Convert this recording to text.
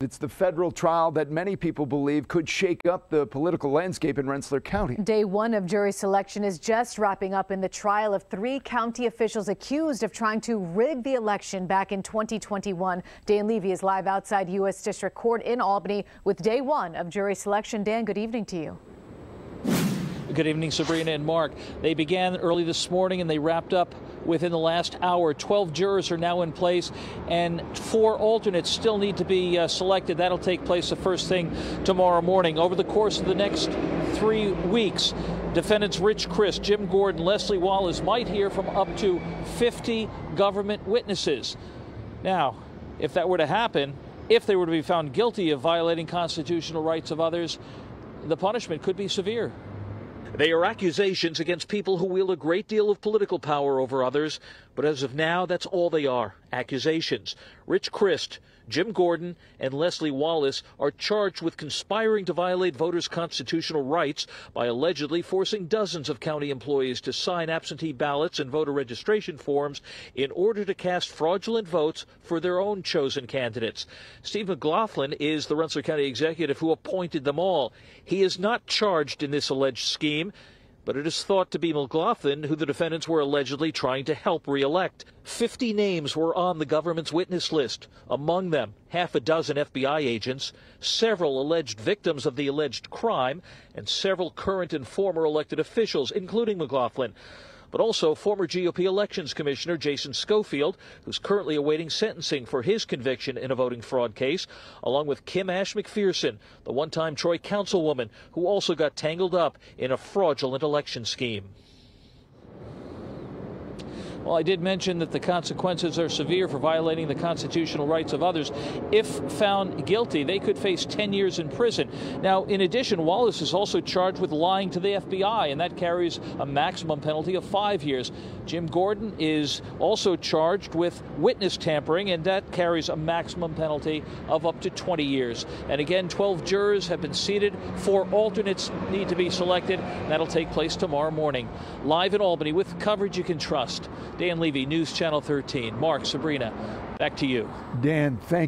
It's the federal trial that many people believe could shake up the political landscape in Rensselaer County. Day one of jury selection is just wrapping up in the trial of three county officials accused of trying to rig the election back in 2021. Dan Levy is live outside U.S. District Court in Albany with day one of jury selection. Dan, good evening to you. Good evening, Sabrina and Mark. They began early this morning and they wrapped up within the last hour. 12 jurors are now in place, and four alternates still need to be uh, selected. That'll take place the first thing tomorrow morning. Over the course of the next three weeks, defendants Rich Crist, Jim Gordon, Leslie Wallace might hear from up to 50 government witnesses. Now, if that were to happen, if they were to be found guilty of violating constitutional rights of others, the punishment could be severe. They are accusations against people who wield a great deal of political power over others, but as of now, that's all they are accusations. Rich Crist, Jim Gordon, and Leslie Wallace are charged with conspiring to violate voters' constitutional rights by allegedly forcing dozens of county employees to sign absentee ballots and voter registration forms in order to cast fraudulent votes for their own chosen candidates. Steve McLaughlin is the Rensselaer County executive who appointed them all. He is not charged in this alleged scheme but it is thought to be McLaughlin who the defendants were allegedly trying to help reelect. Fifty names were on the government's witness list, among them half a dozen FBI agents, several alleged victims of the alleged crime, and several current and former elected officials, including McLaughlin but also former GOP Elections Commissioner Jason Schofield, who's currently awaiting sentencing for his conviction in a voting fraud case, along with Kim Ashe McPherson, the one time Troy councilwoman who also got tangled up in a fraudulent election scheme. Well, I did mention that the consequences are severe for violating the constitutional rights of others. If found guilty, they could face 10 years in prison. Now, in addition, Wallace is also charged with lying to the FBI, and that carries a maximum penalty of five years. Jim Gordon is also charged with witness tampering, and that carries a maximum penalty of up to 20 years. And again, 12 jurors have been seated. Four alternates need to be selected. That'll take place tomorrow morning. Live in Albany with coverage you can trust. Dan Levy, News Channel 13. Mark, Sabrina, back to you. Dan, thank